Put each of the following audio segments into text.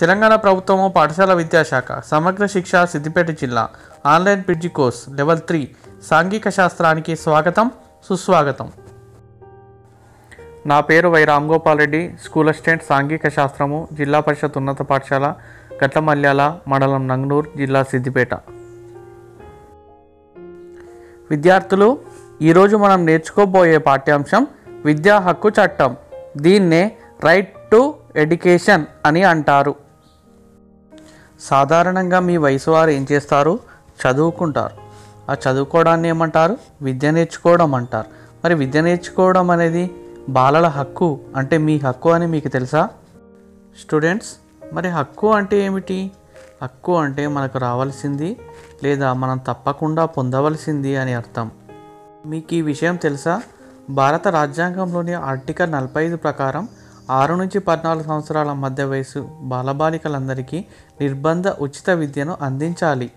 తెలంగాణ ప్రభుత్వము పాఠశాల విద్యాశాఖ సమగ్ర శిక్ష సిద్దిపేట జిల్లా ఆన్లైన్ పిడ్జి కోర్స్ లెవెల్ త్రీ సాంఘిక శాస్త్రానికి స్వాగతం సుస్వాగతం. నా పేరు Y Ram Gopal Reddy school assistant సాంఘిక శాస్త్రము జిల్లా పరిషత్ ఉన్నత పాఠశాల గట్లమల్యాల మండలం నంగనూర్ జిల్లా సిద్దిపేట. విద్యార్థులు ఈరోజు మనం నేర్చుకోబోయే పాఠ్యాంశం విద్యా హక్కు చట్టం. దీన్నే రైట్ టు ఎడ్యుకేషన్ అని అంటారు. సాధారణంగా మీ వయసు వారు ఏం చేస్తారు? చదువుకుంటారు. ఆ చదువుకోవడాన్ని ఏమంటారు? విద్య నేర్చుకోవడం అంటారు. మరి విద్య నేర్చుకోవడం అనేది బాలల హక్కు అంటే మీ హక్కు అని మీకు తెలుసా? స్టూడెంట్స్ మరి హక్కు అంటే ఏమిటి? హక్కు అంటే మనకు రావాల్సింది లేదా మనం తప్పకుండా పొందవలసింది అని అర్థం. మీకు ఈ విషయం తెలుసా? భారత రాజ్యాంగంలోని ఆర్టికల్ నలభై ఐదు ప్రకారం ఆరు నుంచి పద్నాలుగు సంవత్సరాల మధ్య వయసు బాలబాలికలందరికీ నిర్బంధ ఉచిత విద్యను అందించాలి.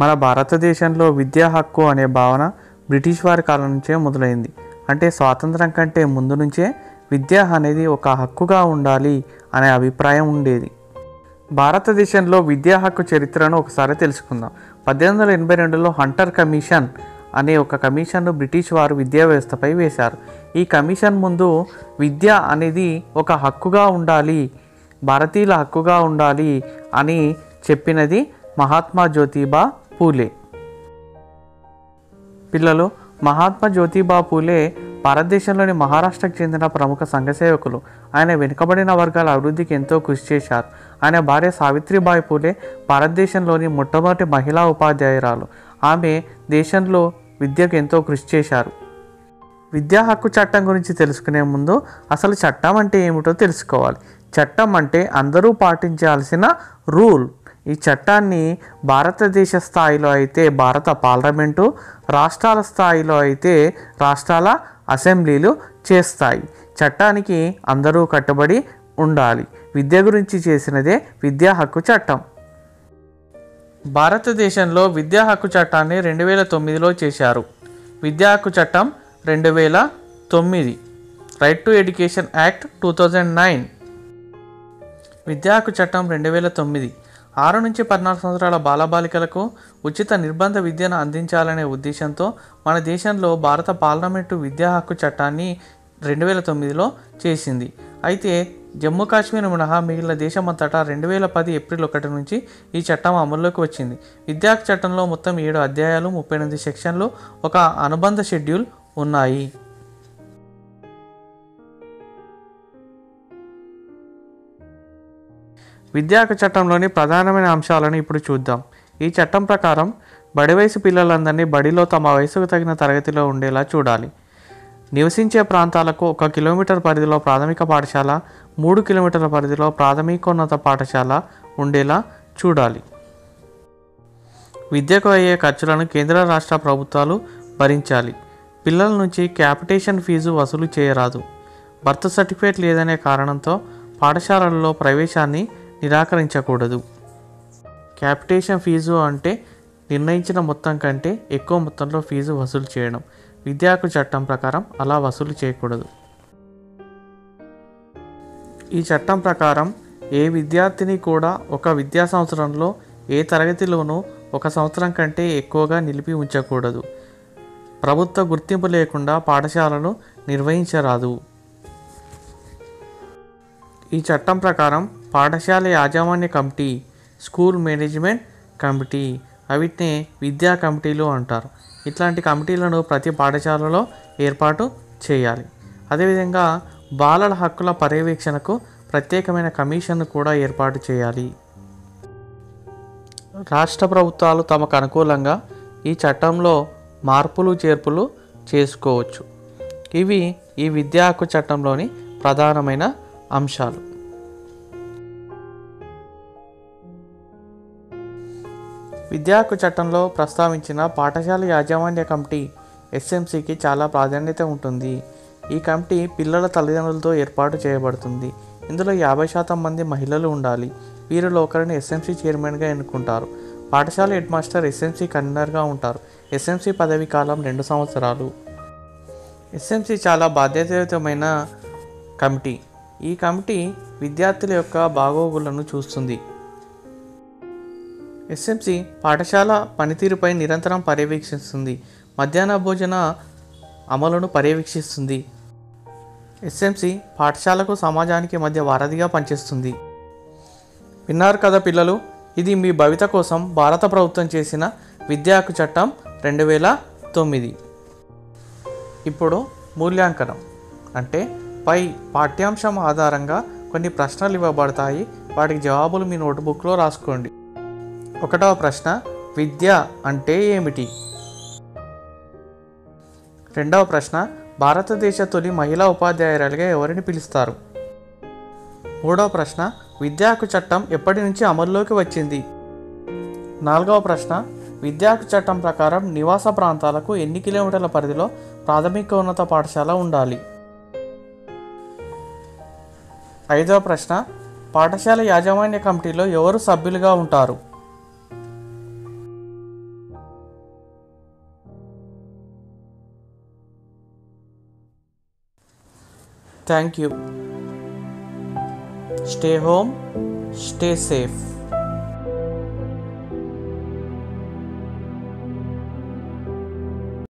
మన భారతదేశంలో విద్యా హక్కు అనే భావన బ్రిటిష్ వారి కాలం నుంచే మొదలైంది. అంటే స్వాతంత్రం కంటే ముందు నుంచే విద్య అనేది ఒక హక్కుగా ఉండాలి అనే అభిప్రాయం ఉండేది. భారతదేశంలో విద్యా హక్కు చరిత్రను ఒకసారి తెలుసుకుందాం. పద్దెనిమిది వందల ఎనభై రెండులో హంటర్ కమిషన్ అనే ఒక కమిషన్ను బ్రిటిష్ వారు విద్యా వ్యవస్థపై వేశారు. ఈ కమిషన్ ముందు విద్య అనేది ఒక హక్కుగా ఉండాలి భారతీయుల హక్కుగా ఉండాలి అని చెప్పినది మహాత్మా జ్యోతిబా పూలే. పిల్లలు మహాత్మా జ్యోతిబా పూలే భారతదేశంలోని మహారాష్ట్రకు చెందిన ప్రముఖ సంఘసేవకులు. ఆయన వెనుకబడిన వర్గాల అభివృద్ధికి ఎంతో కృషి చేశారు. ఆయన భార్య సావిత్రిబాయి పూలే భారతదేశంలోని మొట్టమొదటి మహిళా ఉపాధ్యాయురాలు. ఆమె దేశంలో విద్యకు ఎంతో కృషి చేశారు. విద్యా హక్కు చట్టం గురించి తెలుసుకునే ముందు అసలు చట్టం అంటే ఏమిటో తెలుసుకోవాలి. చట్టం అంటే అందరూ పాటించాల్సిన రూల్. ఈ చట్టాన్ని భారతదేశ స్థాయిలో అయితే భారత పార్లమెంటు రాష్ట్రాల స్థాయిలో అయితే రాష్ట్రాల అసెంబ్లీలు చేస్తాయి. చట్టానికి అందరూ కట్టుబడి ఉండాలి. విద్య గురించి చేసినదే విద్యా హక్కు చట్టం. భారతదేశంలో విద్యా హక్కు చట్టాన్ని రెండు వేల తొమ్మిదిలో చేశారు. విద్యా హక్కు చట్టం రెండు వేల తొమ్మిది. Right to education act two thousand nine. విద్యా హక్కు చట్టం రెండు వేల తొమ్మిది. ఆరు నుంచి పద్నాలుగు సంవత్సరాల బాలబాలికలకు ఉచిత నిర్బంధ విద్యను అందించాలనే ఉద్దేశంతో మన దేశంలో భారత పార్లమెంటు విద్యా హక్కు చట్టాన్ని రెండు వేల తొమ్మిదిలో చేసింది. అయితే జమ్మూ కాశ్మీర్ మినహా మిగిలిన దేశమంతటా రెండు వేల పది ఏప్రిల్ ఒకటి నుంచి ఈ చట్టం అమల్లోకి వచ్చింది. విద్యా చట్టంలో మొత్తం ఏడు అధ్యాయాలు ముప్పై ఎనిమిది సెక్షన్లు ఒక అనుబంధ షెడ్యూల్ ఉన్నాయి. విద్యాహక్కు చట్టంలోని ప్రధానమైన అంశాలను ఇప్పుడు చూద్దాం. ఈ చట్టం ప్రకారం బడి వయసు పిల్లలందరినీ బడిలో తమ వయసుకు తగిన తరగతిలో ఉండేలా చూడాలి. నివసించే ప్రాంతాలకు ఒక కిలోమీటర్ పరిధిలో ప్రాథమిక పాఠశాల మూడు కిలోమీటర్ల పరిధిలో ప్రాథమికోన్నత పాఠశాల ఉండేలా చూడాలి. విద్యకు అయ్యే ఖర్చులను కేంద్ర రాష్ట్ర ప్రభుత్వాలు భరించాలి. పిల్లల నుంచి క్యాపిటేషన్ ఫీజు వసూలు చేయరాదు. బర్త్ సర్టిఫికేట్ లేదనే కారణంతో పాఠశాలల్లో ప్రవేశాన్ని నిరాకరించకూడదు. క్యాపిటేషన్ ఫీజు అంటే నిర్ణయించిన మొత్తం కంటే ఎక్కువ మొత్తంలో ఫీజు వసూలు చేయడం. విద్యాకు చట్టం ప్రకారం అలా వసూలు చేయకూడదు. ఈ చట్టం ప్రకారం ఏ విద్యార్థిని కూడా ఒక విద్యా సంవత్సరంలో ఏ తరగతిలోనూ ఒక సంవత్సరం కంటే ఎక్కువగా నిలిపి ఉంచకూడదు. ప్రభుత్వ గుర్తింపు లేకుండా పాఠశాలను నిర్వహించరాదు. ఈ చట్టం ప్రకారం పాఠశాల యాజమాన్య కమిటీ స్కూల్ మేనేజ్మెంట్ కమిటీ వీటిని విద్యా కమిటీలు అంటారు. ఇట్లాంటి కమిటీలను ప్రతి పాఠశాలలో ఏర్పాటు చేయాలి. అదేవిధంగా బాలల హక్కుల పర్యవేక్షణకు ప్రత్యేకమైన కమిషన్ను కూడా ఏర్పాటు చేయాలి. రాష్ట్ర ప్రభుత్వాలు తమకు అనుకూలంగా ఈ చట్టంలో మార్పులు చేర్పులు చేసుకోవచ్చు. ఇవి ఈ విద్యా హక్కు చట్టంలోని ప్రధానమైన అంశాలు. విద్యా హక్కు చట్టంలో ప్రస్తావించిన పాఠశాల యాజమాన్య కమిటీ ఎస్ఎంసికి చాలా ప్రాధాన్యత ఉంటుంది. ఈ కమిటీ పిల్లల తల్లిదండ్రులతో ఏర్పాటు చేయబడుతుంది. ఇందులో యాభై శాతం మంది మహిళలు ఉండాలి. వీరిలో ఒకరిని ఎస్ఎంసీ చైర్మన్గా ఎన్నుకుంటారు. పాఠశాల హెడ్ మాస్టర్ ఎస్ఎంసీ కన్వీనర్గా ఉంటారు. ఎస్ఎంసీ పదవి కాలం రెండు సంవత్సరాలు. ఎస్ఎంసీ చాలా బాధ్యతాయుతమైన కమిటీ. ఈ కమిటీ విద్యార్థుల యొక్క బాగోగులను చూస్తుంది. ఎస్ఎంసి పాఠశాల పనితీరుపై నిరంతరం పర్యవేక్షిస్తుంది. మధ్యాహ్న భోజన అమలును పర్యవేక్షిస్తుంది. ఎస్ఎంసి పాఠశాలకు సమాజానికి మధ్య వారధిగా పనిచేస్తుంది. విన్నారు కదా పిల్లలు ఇది మీ భవిత కోసం భారత ప్రభుత్వం చేసిన విద్యా హక్కు చట్టం రెండు వేల తొమ్మిది. ఇప్పుడు మూల్యాంకనం. అంటే పై పాఠ్యాంశం ఆధారంగా కొన్ని ప్రశ్నలు ఇవ్వబడతాయి. వాటికి జవాబులు మీ నోట్బుక్లో రాసుకోండి. ఒకటవ ప్రశ్న విద్య అంటే ఏమిటి? రెండవ ప్రశ్న భారతదేశ తొలి మహిళా ఉపాధ్యాయురాలుగా ఎవరిని పిలుస్తారు? మూడవ ప్రశ్న విద్యాకు చట్టం ఎప్పటి నుంచి అమల్లోకి వచ్చింది? నాలుగవ ప్రశ్న విద్యాకు చట్టం ప్రకారం నివాస ప్రాంతాలకు ఎన్ని కిలోమీటర్ల పరిధిలో ప్రాథమిక ఉన్నత పాఠశాల ఉండాలి? ఐదవ ప్రశ్న పాఠశాల యాజమాన్య కమిటీలో ఎవరు సభ్యులుగా ఉంటారు? Thank you. Stay home, stay safe.